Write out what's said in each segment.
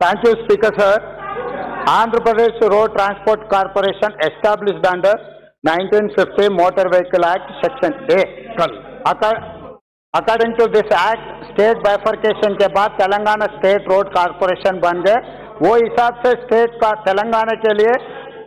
Thank you speaker sir Andhra Pradesh road transport corporation establish under 1950 motor vehicle act section A according to this act state bifurcation के बाद Telangana state road corporation बन गए। वो हिसाब से state का तेलंगाना के लिए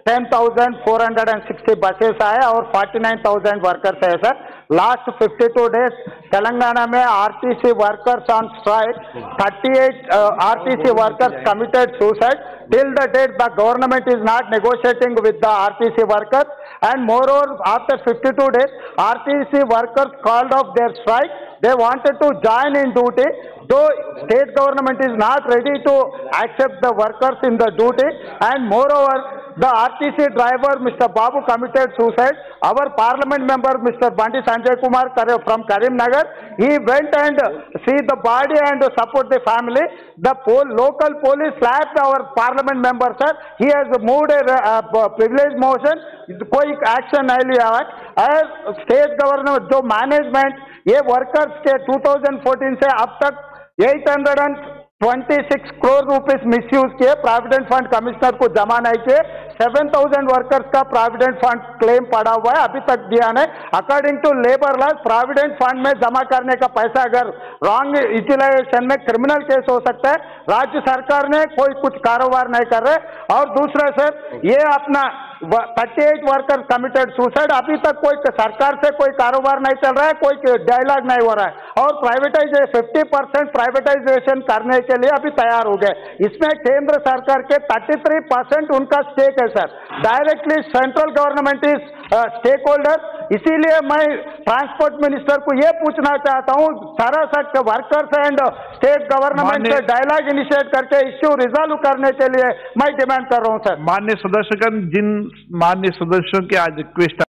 10,460 बसेस आए और 49,000 वर्कर्स है सर लास्ट 52 डेज़ तेलंगाना में RTC workers on strike 38 RTC workers committed suicide till the date the government is not negotiating with the RTC workers and more over after 52 days R T C workers called off their strike they wanted to join in duty though state government is not ready to accept the workers in the duty and more over the RTC driver Mr. Babu committed suicide our parliament member Mr. Bandi Sanjay Kumar from Karimnagar he went and see the body and support the family the pol local police slapped our parliament member sir he has moved a, a privilege motion कोई action नहीं लिया है और state government जो management ये workers के 2014 से अब तक 826 करोड़ रुपीस मिसयूज किए प्रोविडेंट फंड कमिश्नर को जमा नहीं किए। 7000 वर्कर्स का प्रोविडेंट फंड क्लेम पड़ा हुआ है। अभी तक दिया नहीं। According to labour law provident fund में जमा करने का पैसा अगर रॉन्ग यूटिलाइजेशन में क्रिमिनल केस हो सकता है, राज्य सरकार ने कोई कुछ कारोबार नहीं कर रहे। और दूसरा सर ये अपना thirty eight worker committed suicide अभी तक कोई सरकार से कोई कारोबार नहीं चल रहा है, कोई डायलॉग नहीं हो रहा है। और प्राइवेटाइजेशन फिफ्टी परसेंट प्राइवेटाइजेशन करने के लिए अभी तैयार हो गए। इसमें केंद्र सरकार के थर्टी थ्री परसेंट उनका स्टेक है sir directly central government is stakeholder इसीलिए मैं ट्रांसपोर्ट मिनिस्टर को यह पूछना चाहता हूँ सारा सख्त वर्कर्स एंड स्टेट गवर्नमेंट से डायलॉग इनिशिएट करके इश्यू रिजॉल्व करने के लिए मैं डिमांड कर रहा हूँ सर मान्य सदस्यगण जिन मान्य सदस्यों की आज रिक्वेस्ट